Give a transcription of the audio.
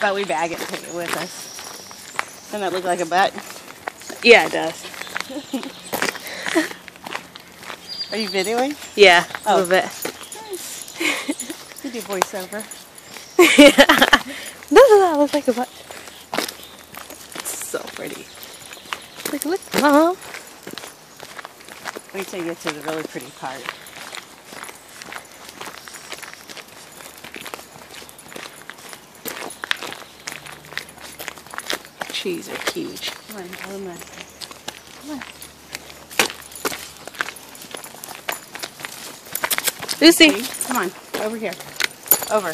But we bag it and take it with us. Doesn't that look like a butt? Yeah, it does. Are you videoing? Yeah, a Oh. little bit. Nice. You do voiceover. Doesn't that look like a butt? It's so pretty. Like, look, mom. Wait till you get to the really pretty part. Trees are huge. Come on, come on. Come on. Lucy. Come on, over here. Over.